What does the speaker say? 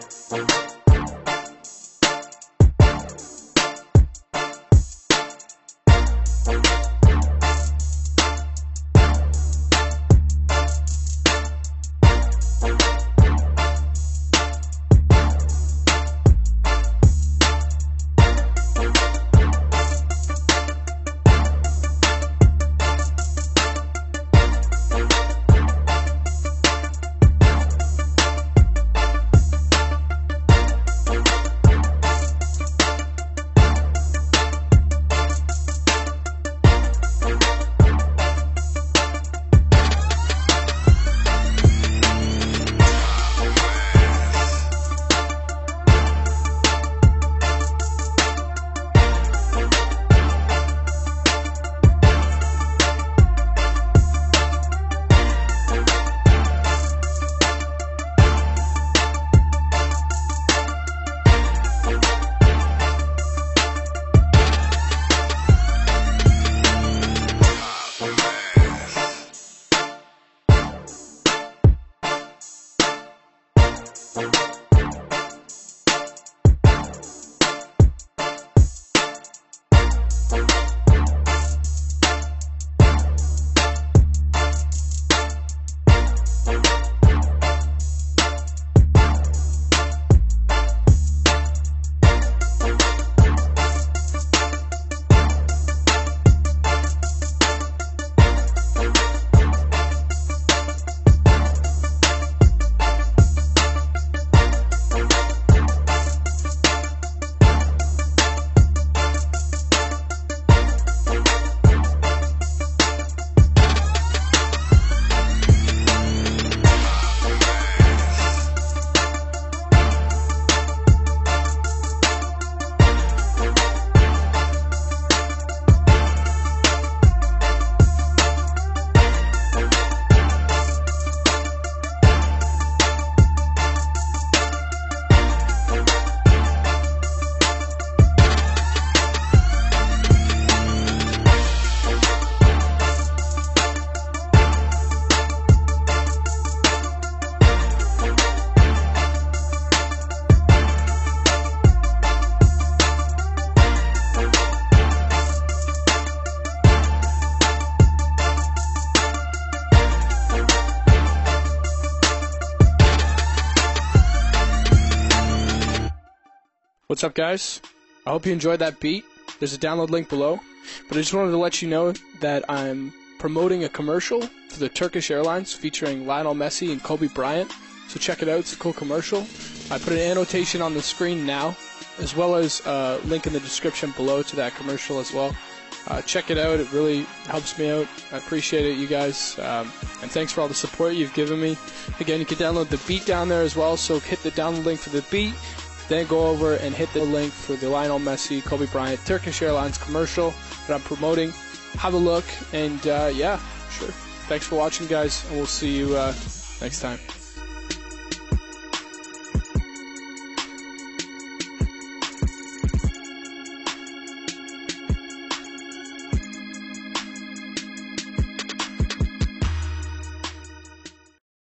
Thank you. What's up, guys? I hope you enjoyed that beat. There's a download link below. But I just wanted to let you know that I'm promoting a commercial for the Turkish Airlines featuring Lionel Messi and Kobe Bryant. So check it out. It's a cool commercial. I put an annotation on the screen now, as well as a link in the description below to that commercial as well. Uh, check it out. It really helps me out. I appreciate it, you guys. Um, and thanks for all the support you've given me. Again, you can download the beat down there as well. So hit the download link for the beat. Then go over and hit the link for the Lionel Messi, Kobe Bryant, Turkish Airlines commercial that I'm promoting. Have a look, and uh, yeah, sure. Thanks for watching, guys, and we'll see you uh, next time.